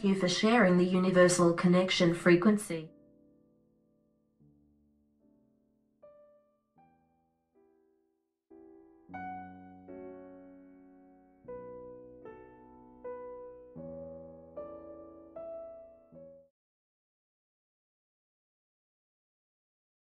Thank you for sharing the universal connection frequency.